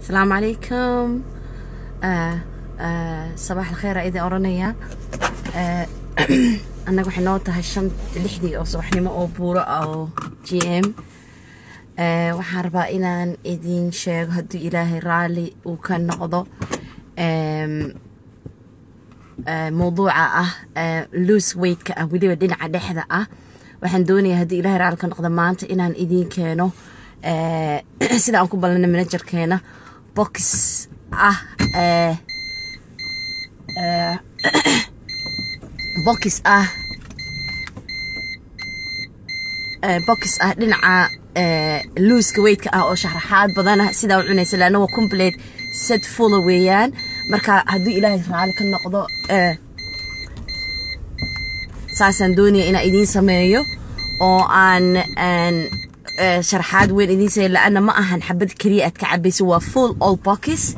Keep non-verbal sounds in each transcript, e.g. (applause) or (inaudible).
asalaamu calaykum sabax alkheyr idin oranaya. (clears throat) Annaga waxay noo tahay shan lixdii oo subaxnimo oo buuro ah oo g m. Waxaan rabaa inaan idin sheego haddii ilaahay raalli uu ka noqdo mawduuca ah loose weightka ah weliba dhinaca dhexda ah. Waxaan doonayaa haddii ilahay raalli ka noqdo maanta inaan idiin keeno (clears throat) sida aan ku ballanay manajerkeena box ah (coughs) box ah box ah dhinaca luuska weydka ah oo sharaxaad badana sidaa u cunaysa laanna waa complete set fulla weeyaan. Marka haddii ilaahay raali ka noqdo saasaan doonaya inaan idiin sameeyo oo aan sharaxaad weyn idiin sameeyo la-anna ma ahan xabad keliya aad ka cabayso waa full all box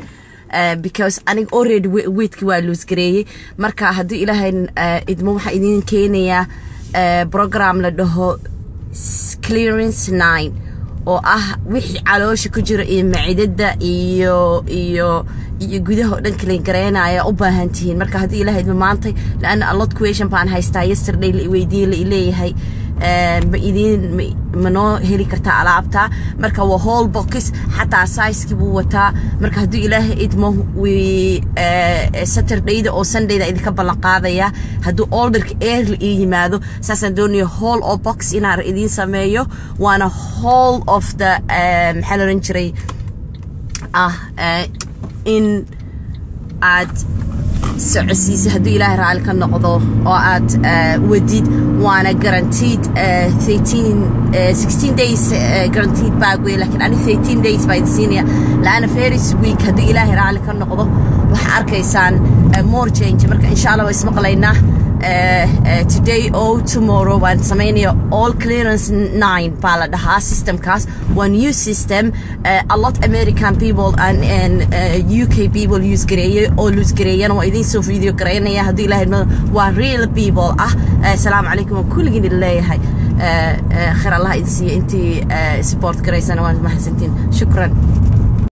because aniga already weydki waa luus gareeyey. Marka haddii ilaahay idmo waxaa idiin keenayaa program la dhaho clearance nine oo ah wixii caloosha ku jira iyo macidada iyo iyo iyo gudaha oo dhan kalen gareynaya u baahan tihiin. Marka haddii ilahay idmo maantay laana alot question baan haystaa. Yesterday la iweydiiyey la ileeyahay idiin ma noo heli kartaa alaabta. Marka waa whole box xataa sizekii buu wataa. Marka haddii ilaahay idmo saturdayda oo sundayda idinka ballan qaadaya hadduu olderka early ii yimaado saasaan doonaya whole oo box inaan idiin sameeyo. Waana whole of the maxaa la oran jiray? Ah in aad socodsiisa hadduu ilaahay raali ka noqdo oo aad wadid waana guaranteed days guaranteed bag wey lakiin ani thirteen days baa idin siinaya laana ferris week hadduu ilaahay raali ka noqdo. Waxaa arkaysaan more change. Marka insha allah waa ismaqlaynaa today or tomorrow waan samaynaya all clearance nine baa la dhahaa systemkaas. Waa new system a lot american people and, and uh, uk people use gareeyey oo lose gareeyana waa idiin soo video gareynaya haddii ilahay waa real people ah. Asalaamu calaykum waan kulligiin idin leeyahay. Khayr allah idin siiya intii support garaysana waan mahadsantiin. Shukran